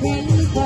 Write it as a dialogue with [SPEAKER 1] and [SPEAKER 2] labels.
[SPEAKER 1] crazy.